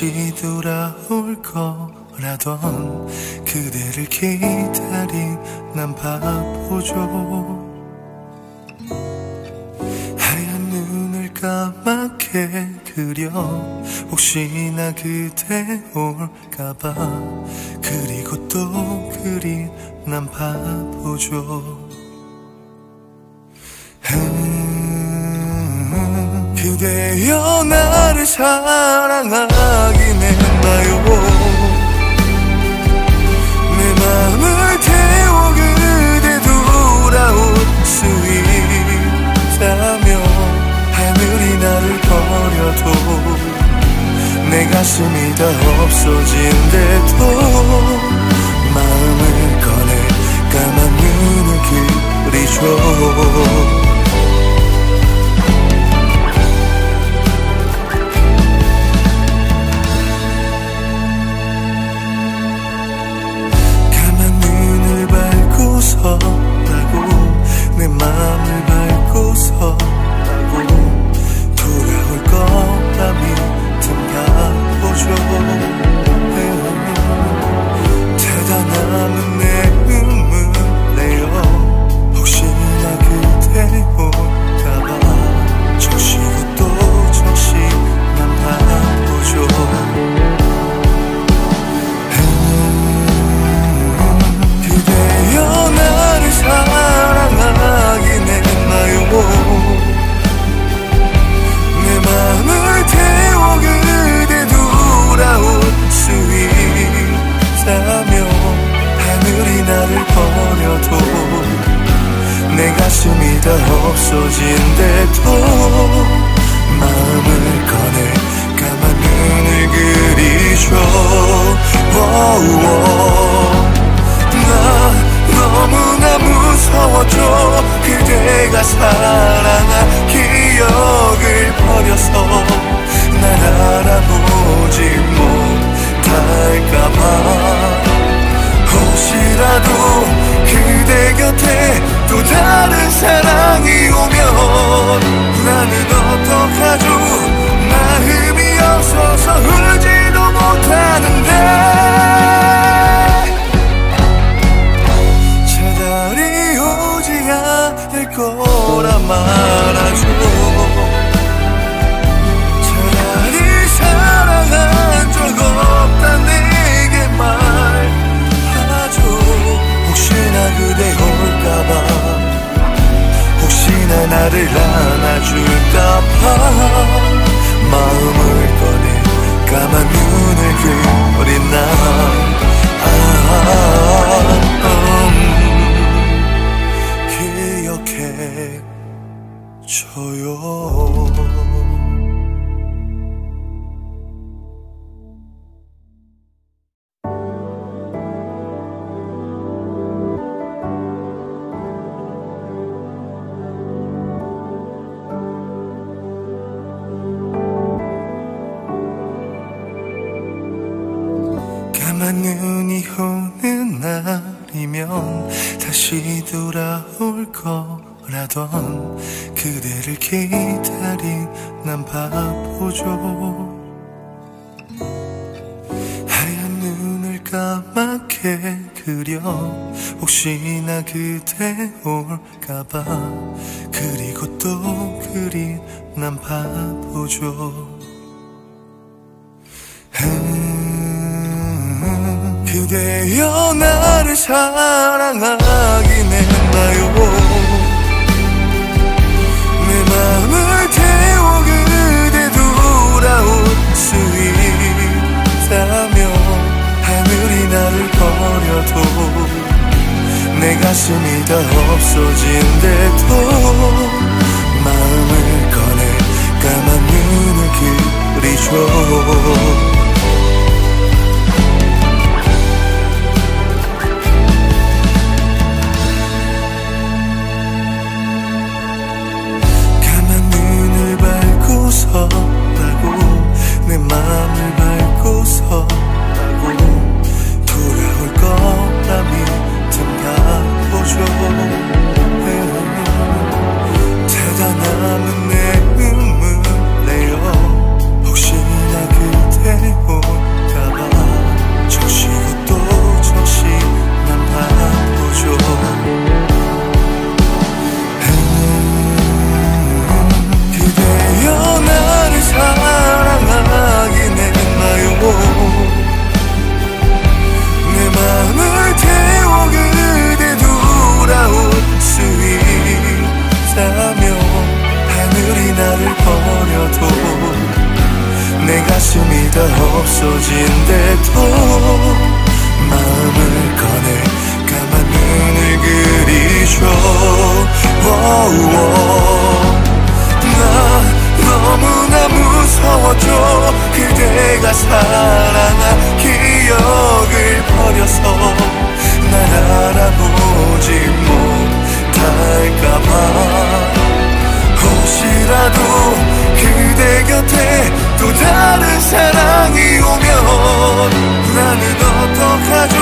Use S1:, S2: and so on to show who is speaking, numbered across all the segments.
S1: 다시 돌아올 거라던 그대를 기다린 난 바보죠. 하얀 눈을 까맣게 그려 혹시나 그대 올까봐. 그리고 또 그린 난 바보죠. 음, 그대여 나를 사랑하긴 했나요 내 맘을 태워 그대 돌아올 수 있다며 하늘이 나를 버려도 내 가슴이 다 없어진대도 마음을 꺼내 까만 눈을 그리죠 까만 눈이 오는 날이면 다시 돌아올 거라던 그대를 기다린 난 바보죠. 하얀 눈을 까맣게 그려 혹시나 그대 올까봐 그리고 또 그린 난 바보죠. 음, 그대여 나를 사랑하긴 했나요? 내 맘을 태워 그대 돌아올 수 있다며 하늘이 나를 버려도 내 가슴이 다 없어진대도 마음을 꺼내 까만 눈을 그리죠 가슴이 다 없어진대도 마음을 꺼내 까만 눈을 그리죠. 나 너무나 무서워져 그대가 사랑한 기억을 버려서 날 알아보지 못할까봐 혹시라도 그대 곁에 또 다른 사랑이 오면 나는 어떡하죠?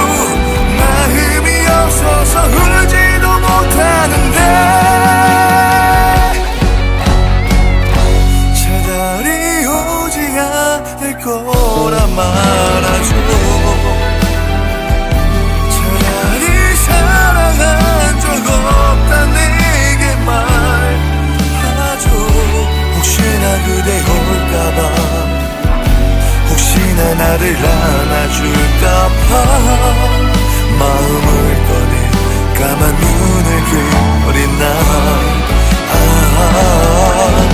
S1: 마음이 없어서 울지도 못하는데 차라리 오지 않을 거라 말 그대 올까봐 혹시나 나를 안아줄까봐 마음을 꺼내 까만 눈을 그린 날. 아, 음,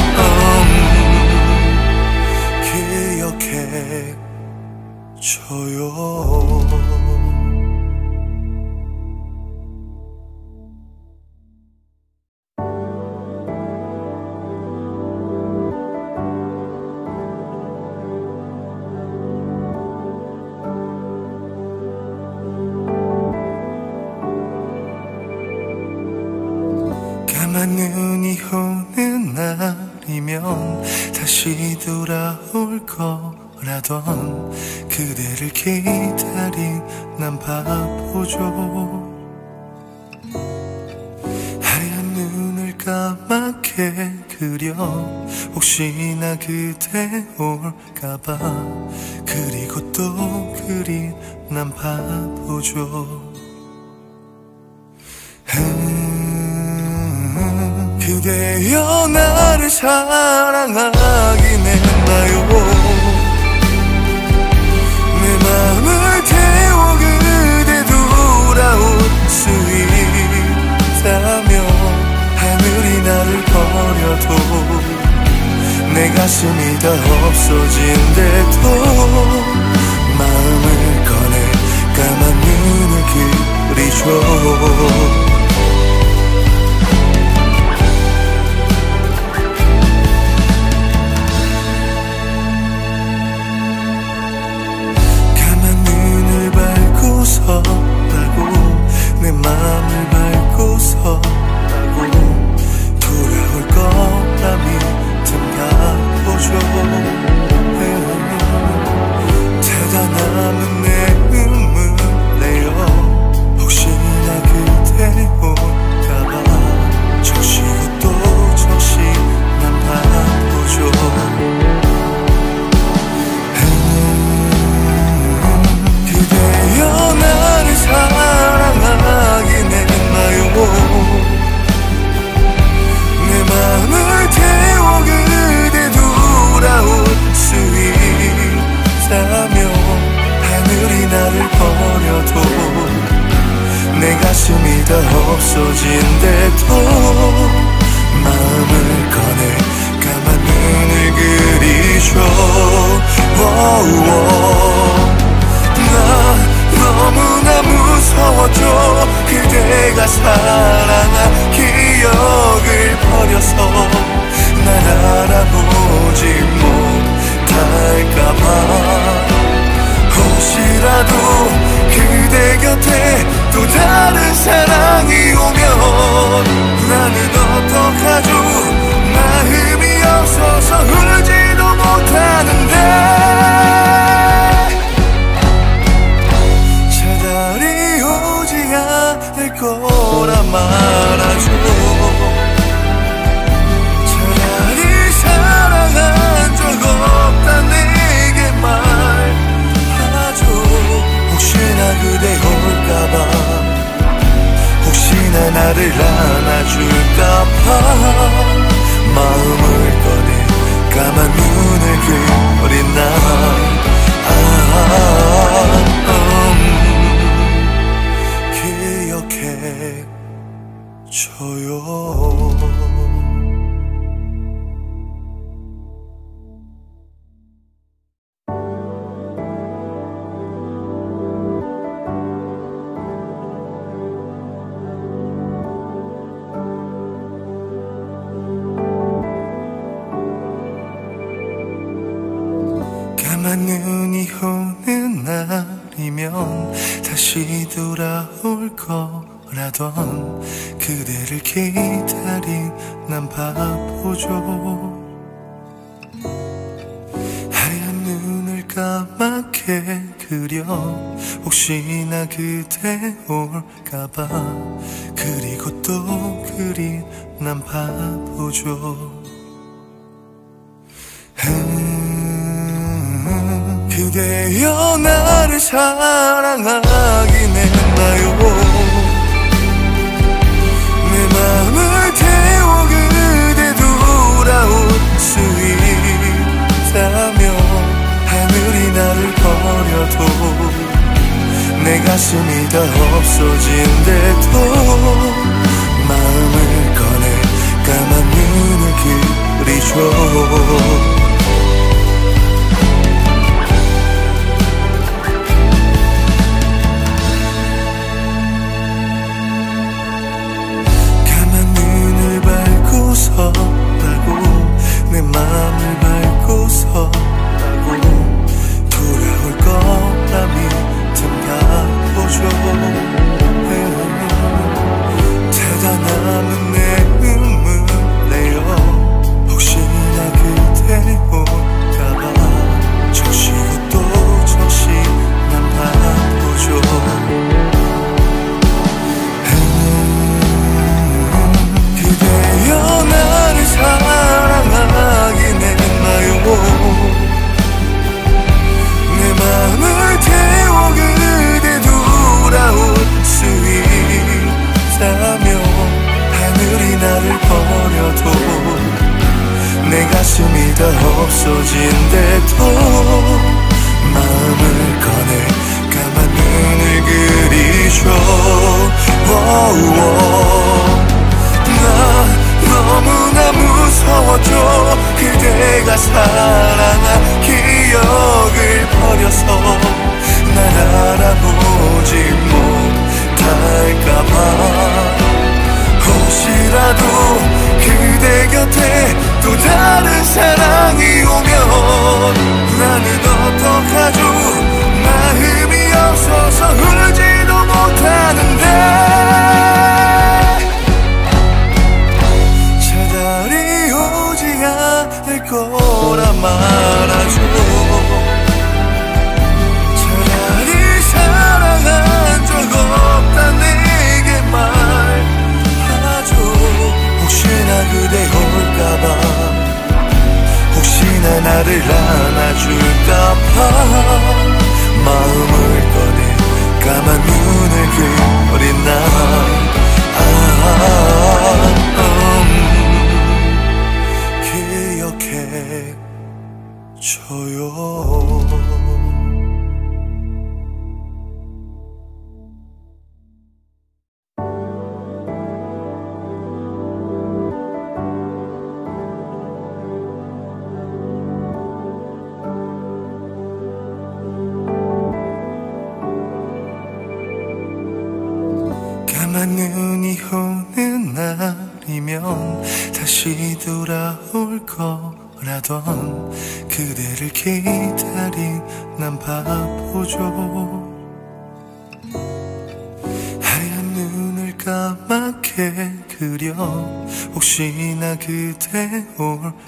S1: 까맣게 그려. 혹시나 그대 올까봐. 그리고 또 그린 난 바보죠. 음, 그대여 나를 사랑하긴 했나요. 내 맘을 태워 그대 돌아올 수 나를 버려도 내 가슴이 다 없어진대도 마음을 꺼내 까만 눈을 그리죠 그대가 사랑한 기억을 버려서 날 알아보지 못할까봐. 혹시라도 그대 곁에 또 다른 사랑이 오면 나는 어떡하죠? 마음이 없어서 울지도 나를 안아줄까 봐 마음을 꺼내 까만 눈을 길어린 나 아, 아, 아, 떨려 혹시나 그대 올까봐. 그리고 또 그리 난 바보죠. 음, 그대여 나를 사랑하긴 했나요 없어도 내 가슴이 다 없어진 데도 마음을 꺼내 까만 눈을 기울이죠.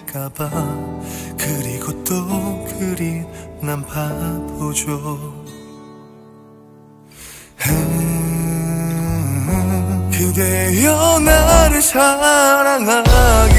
S1: 걸까봐. 그리고 또 그리 난 바보죠. 그대여 나를 사랑하게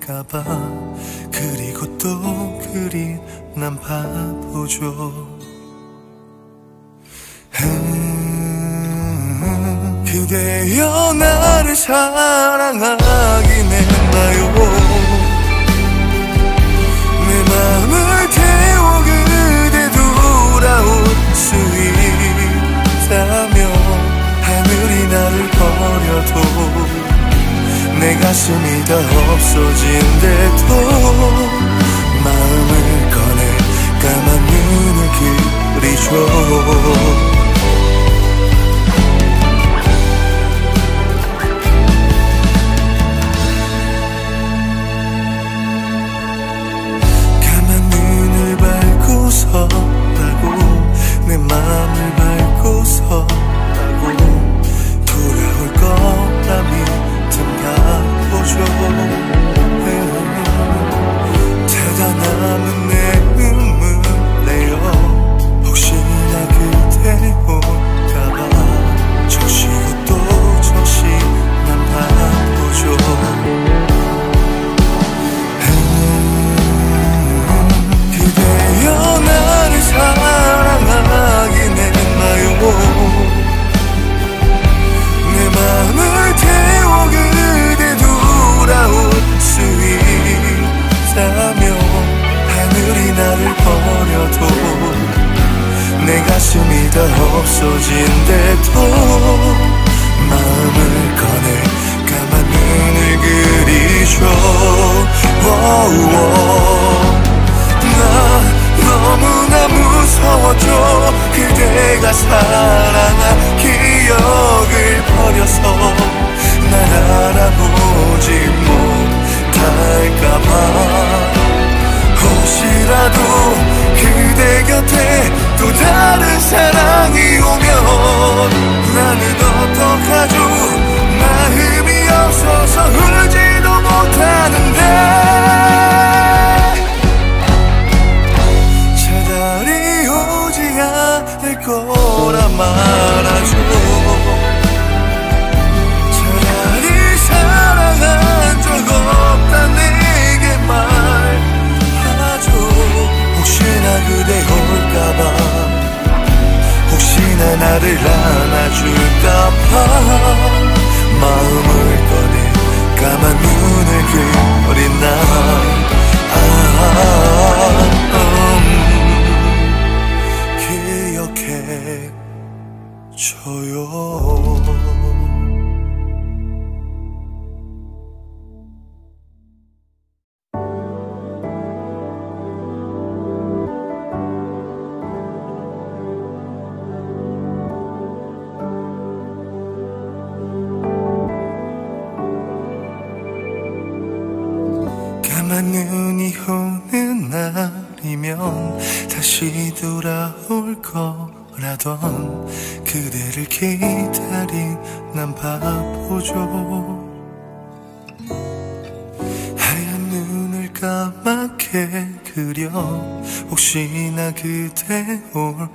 S1: 걸까봐. 그리고 또 그리 난 바보죠. 음, 그대여 나를 사랑하 가슴이 다 없어진 듯도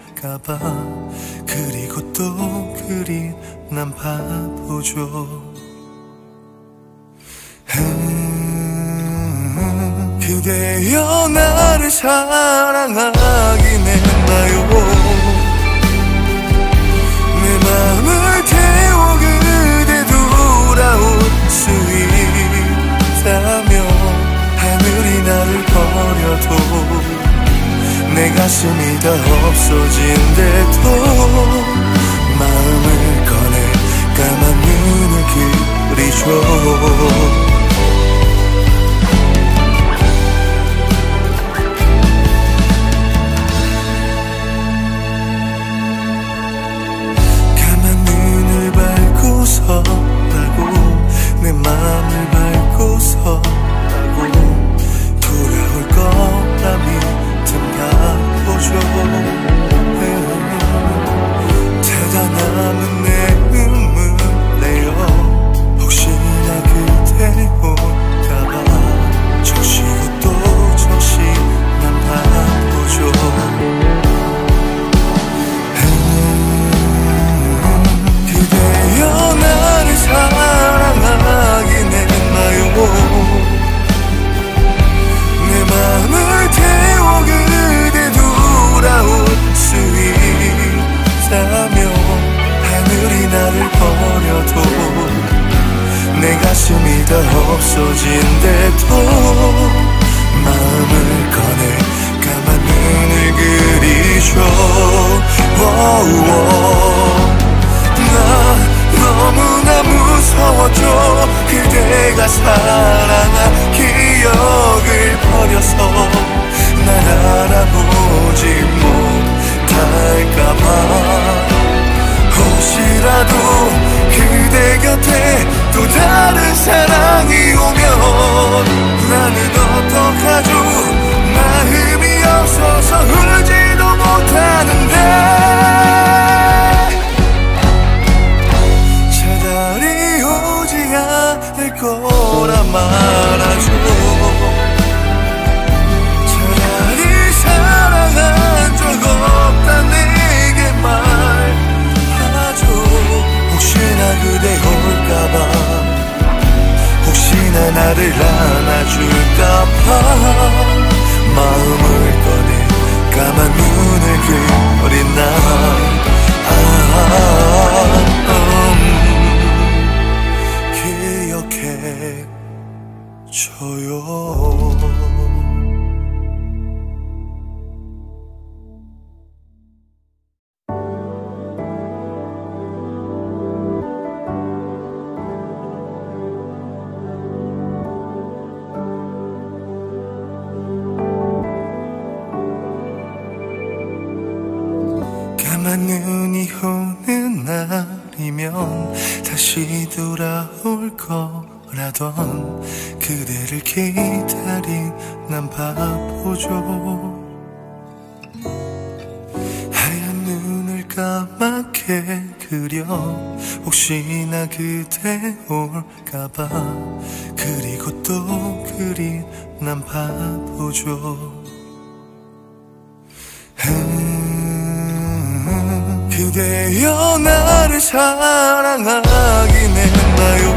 S1: 올까봐. 그리고 또 그리 난 바보죠. 음, 그대여 나를 사랑하 내 가슴이 더 없어진대도 마음을 꺼내 까만 눈을 그리죠. 까만 눈을 밟고서 라고 내 맘을 밟 가 가슴이 더 없어진대도 마음을 꺼내 까만 눈을 그리죠. 나 너무나 무서웠죠 그대가 사랑한 기억을 버려서 날 알아보지 못할까봐 혹시라도 그대 곁에 또 다른 사랑이 오면 나는 어떡하죠? 마음이 없어서 울지도 못하는데 차라리 오지 않을 거라 말하죠 나 나를 안아줄까 봐 올까봐. 그리고 또 그리 난 바보죠. 음, 그대여 나를 사랑하긴 했나요.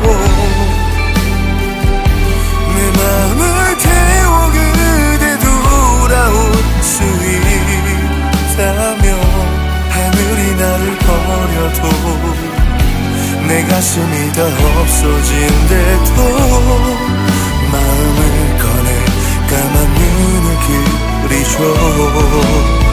S1: 내 맘을 태워 그대 돌아올 수 있다 내 가슴이 더 없어진대도 마음을 꺼내 까만 눈을 그리죠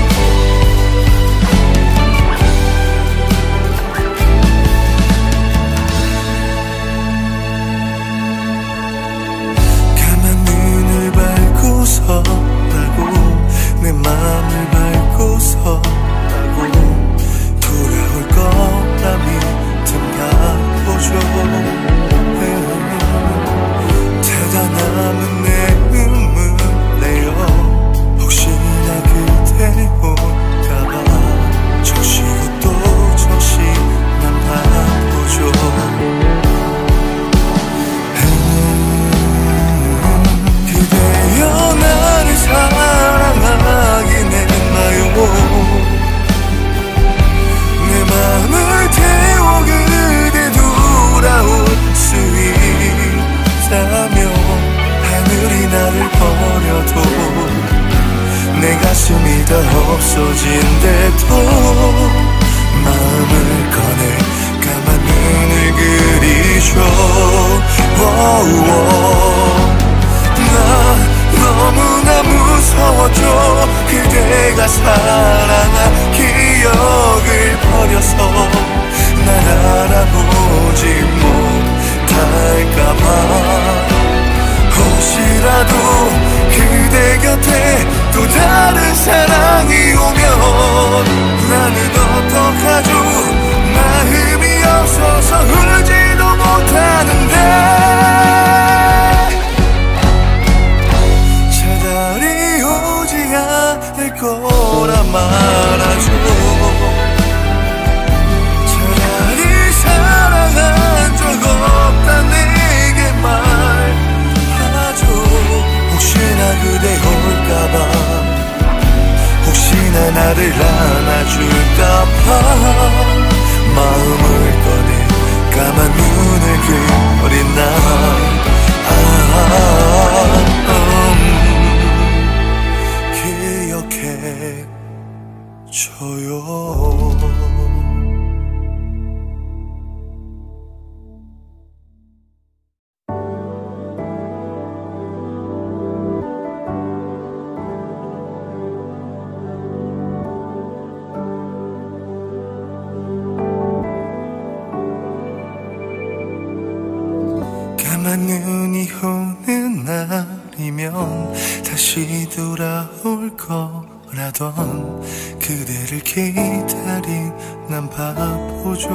S1: 눈이 오는 날이면 다시 돌아올 거라던 기다린 난 바보죠.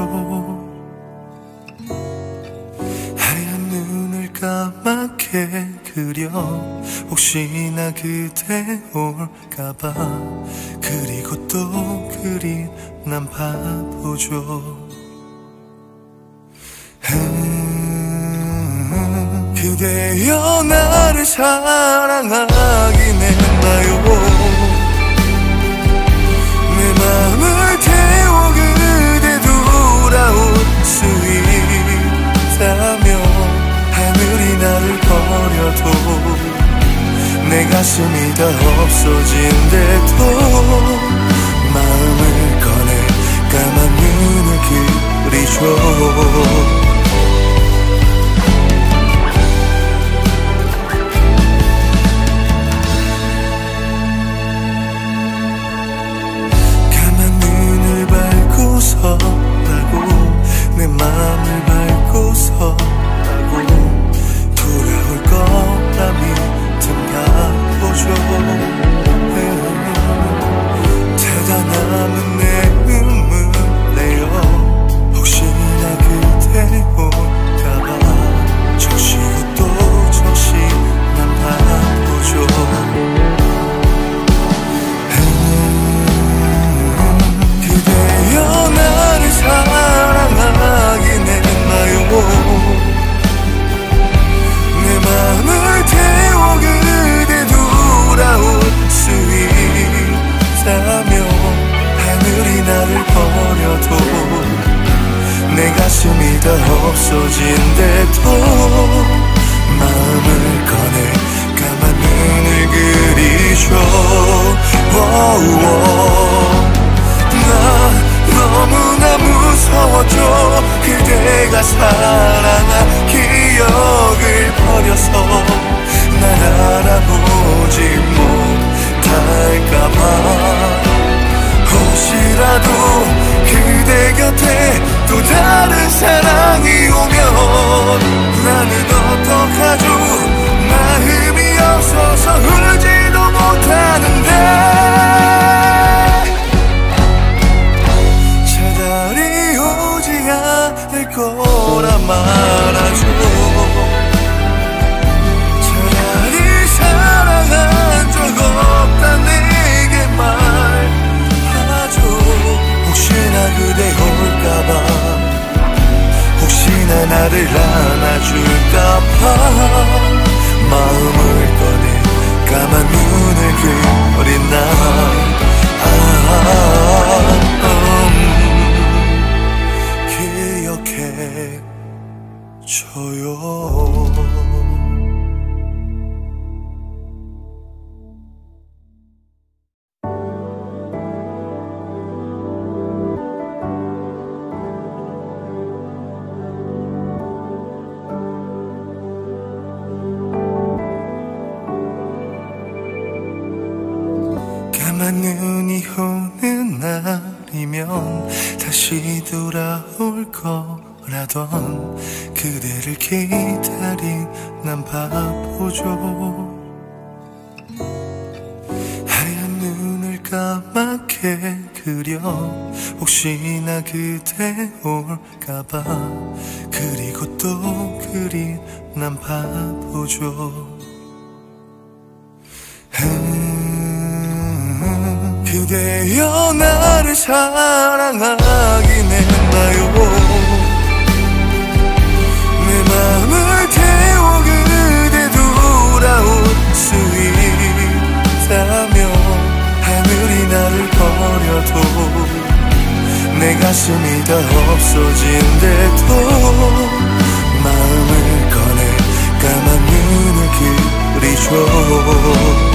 S1: 하얀 눈을 까맣게 그려. 혹시나 그대 올까봐. 그리고 또 그린 난 바보죠. 음, 그대여 나를 사랑하긴 했나요 버려도 내 가슴이 다 없어진대도 마음을 꺼내 까만 눈을 그리죠 까만 눈이 오는 날이면 다시 돌아올 거라던 그대를 기다린 난 바보죠. 하얀 눈을 까맣게 그려 혹시나 그대 올까봐 그리고 또 그린 난 바보죠. 음, 그대여 나를 사랑하긴 했나요. 내 맘을 태워 그대 돌아올 수 있다면 하늘이 나를 버려도 내 가슴이 다 없어진대도 마음을 꺼내 까만 눈을 그리죠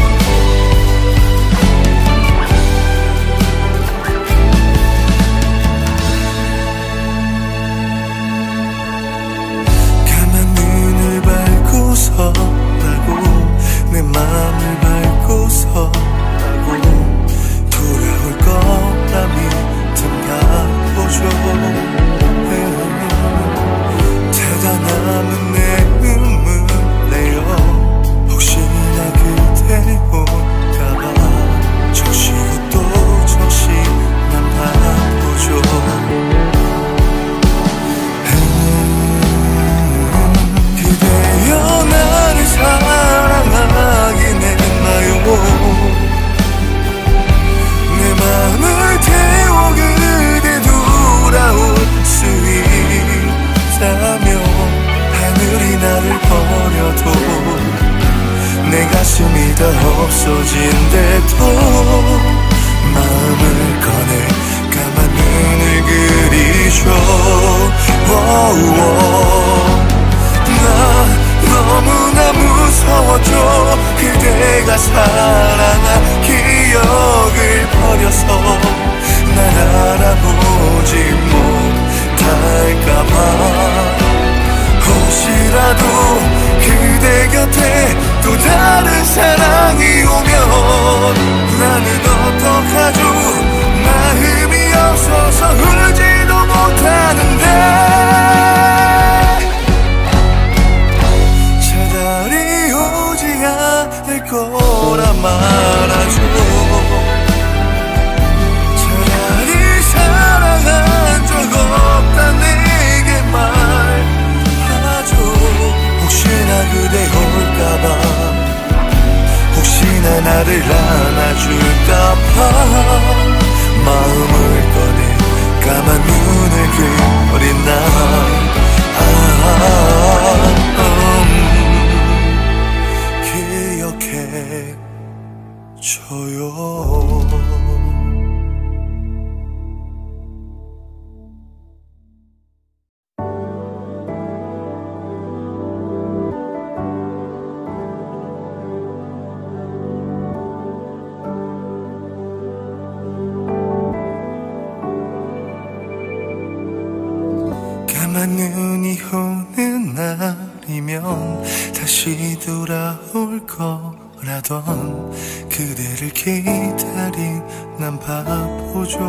S1: 거라던 그대를 기다린 난 바보죠.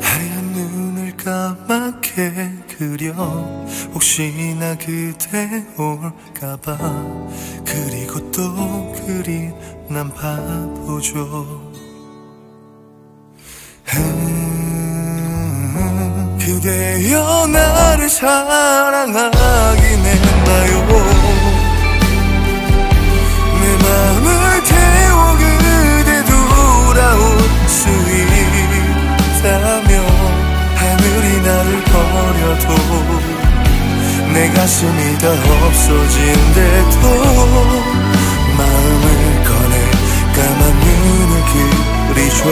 S1: 하얀 눈을 까맣게 그려 혹시나 그대 올까봐. 그리고 또 그린 난 바보죠. 음, 그대여 나를 사랑하긴 했나요. 수 있다면 하늘이 나를 버려도 내 가슴이 다 없어진대도 마음을 꺼내 까만 눈을 기울이죠.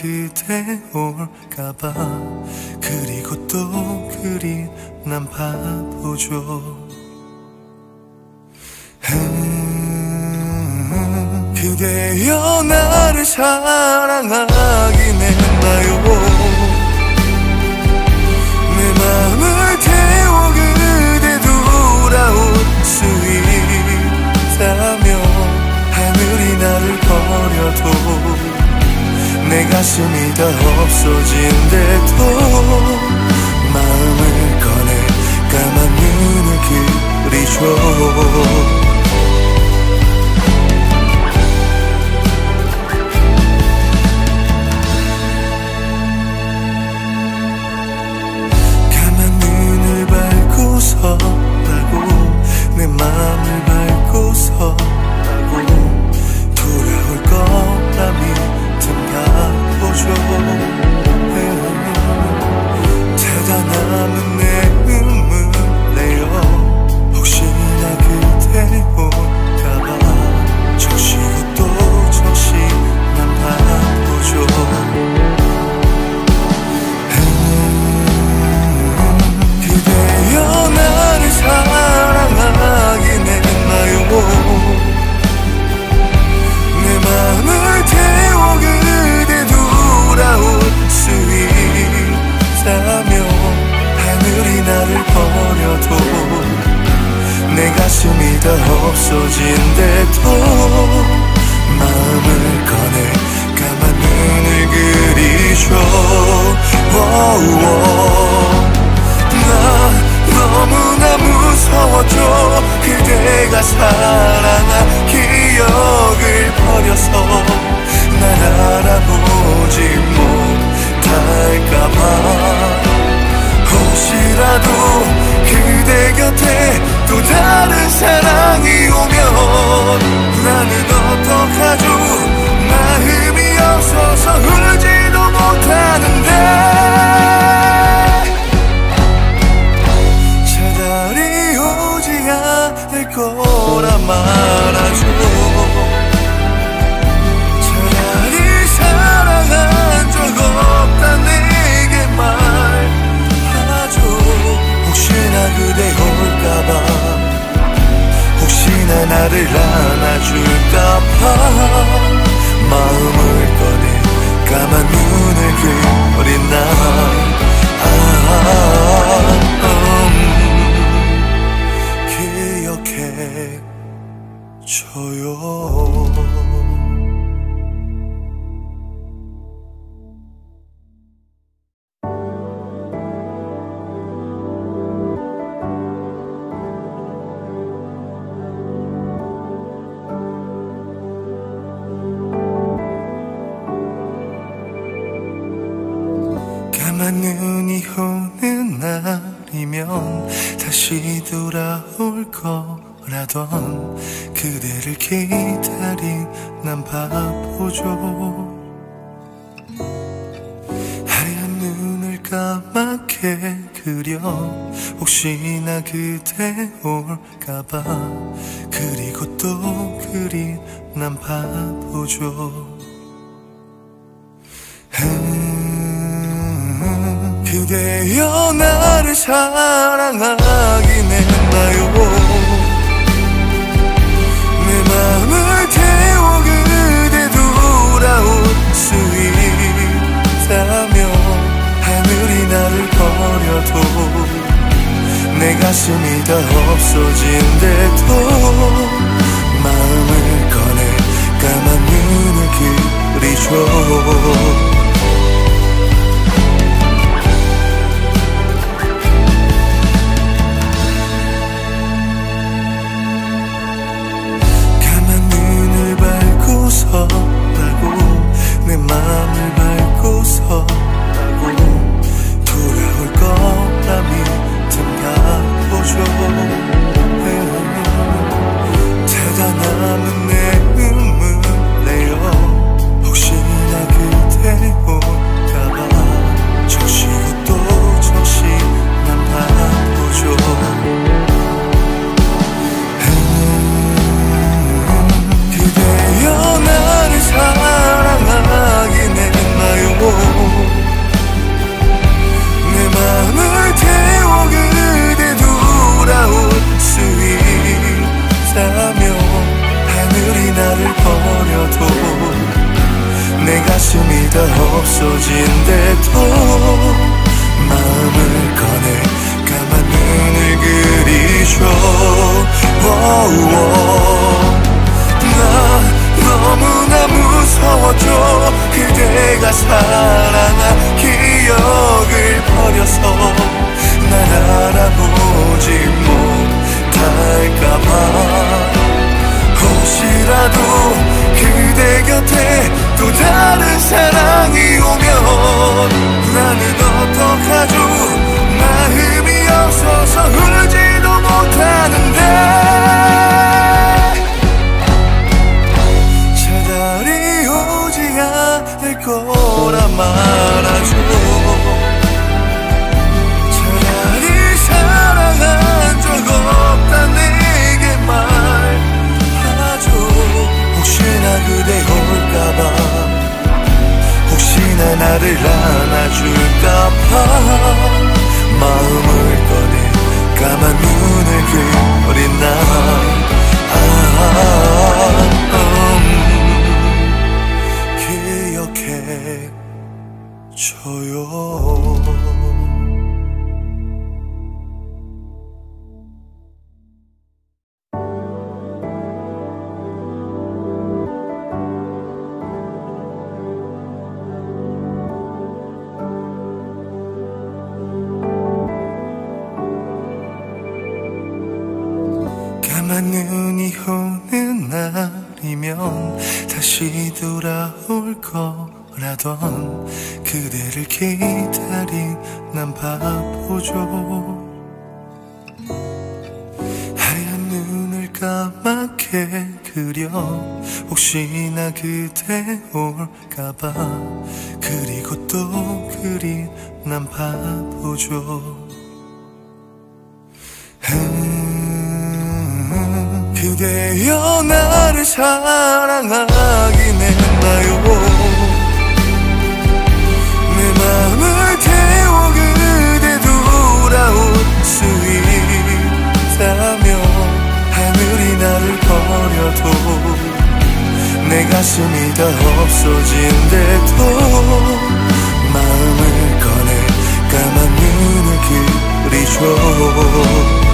S1: 그대 올까봐 그리고 또 그리 난 바보죠. 그대여 나를 사랑하기는 봐요. 내 마음을 태워 그대 돌아올 수 있다면 하늘이 나를 버려도 내 가슴이 다 없어진데도 마음을 꺼내 까만 눈을 기울이죠. 사랑하긴 했나요? 내 마음을 태워 그대 돌아올 수 있다면 하늘이 나를 버려도 내 가슴이 다 없어진 데도 마음을 꺼내 까만 눈을 기울이죠. 가슴이 다 없어진데도 마음을 꺼내 까만 눈을 기울이죠.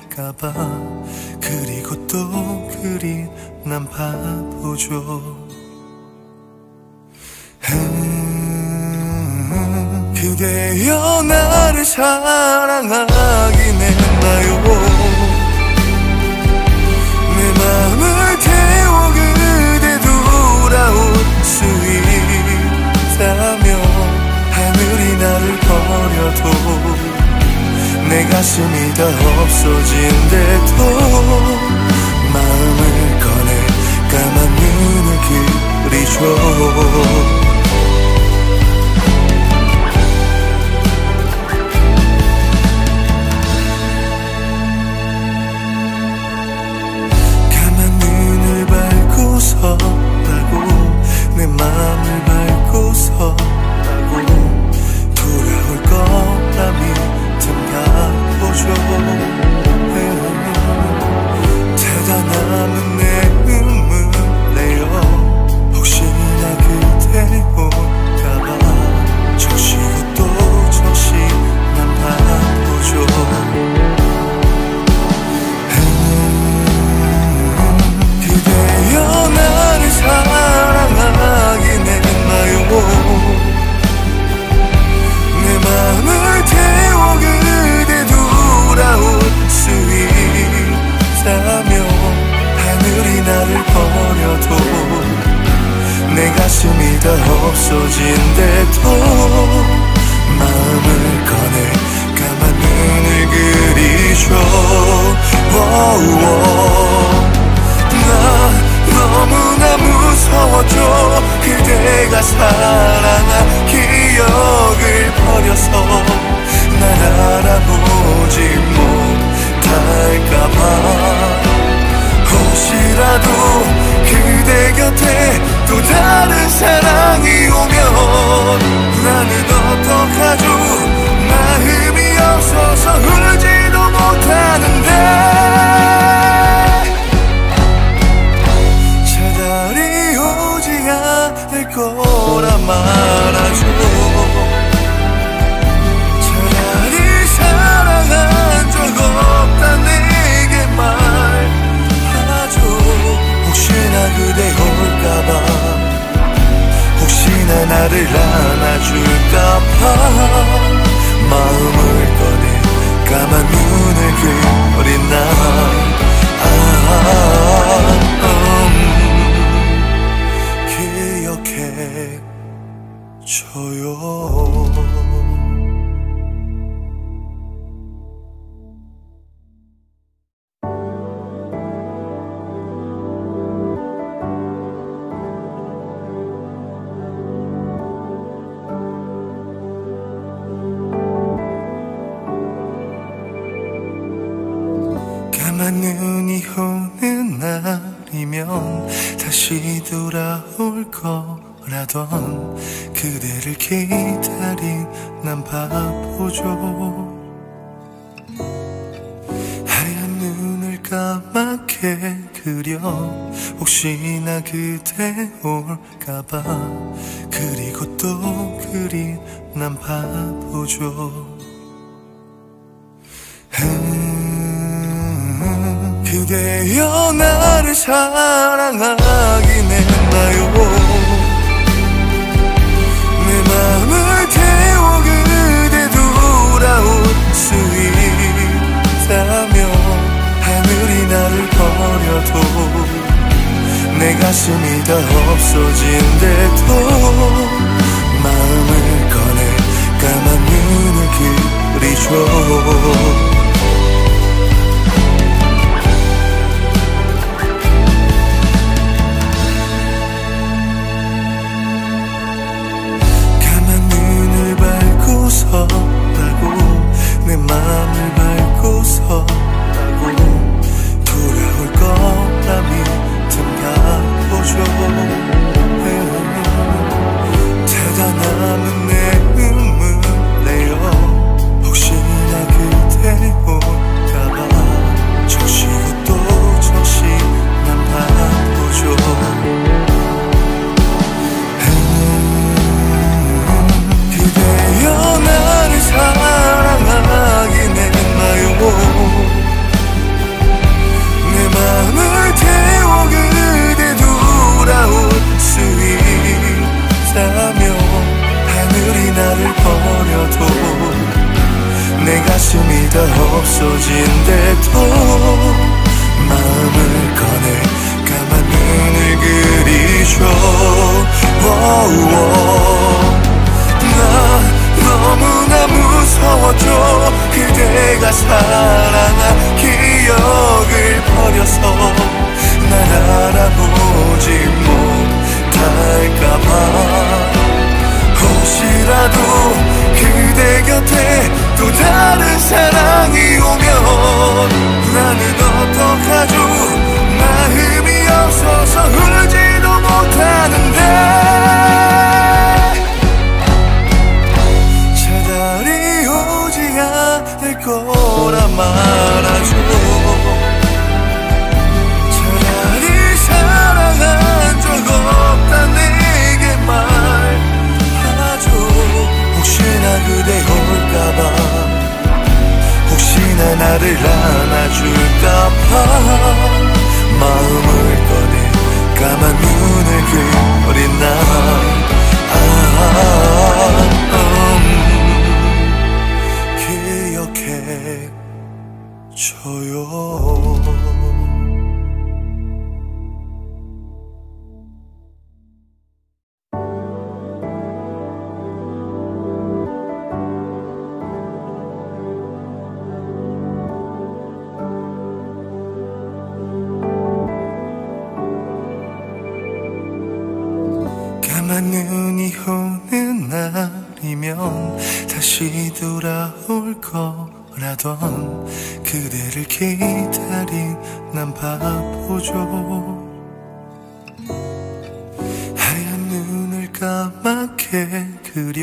S1: 할까봐. 그리고 또 그리 난 바보죠. 음, 그대여 나를 사랑하 웃음이 다 없어진데도 마음을 꺼내 까만 눈을 기울이죠. 나를 안아줄까 봐 마음을 꺼내 까만 눈을 그 그대 올까봐. 그리고 또 그리 난 바보죠. 음, 그대여 나를 사랑하긴 했나요. 내 마음을 태워 그대 돌아올 수 있다면 하늘이 나를 버려도 내 가슴이 다 없어진데도 마음을 꺼내 까만 눈을 기울이죠.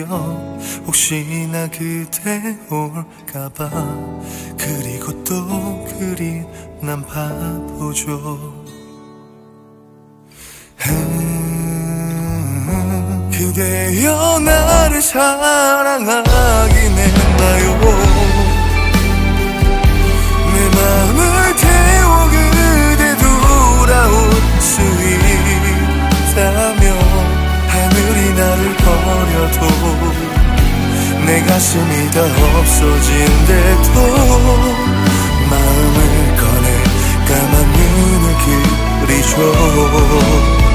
S1: 걸려 혹시나 그대 올까봐 그리고 또 그리 난 바보죠. 음, 그대여 나를 사랑하긴 했나요. 없어도 내 가슴이 다 없어진데도 마음을 꺼내 까만 눈을 기울이죠.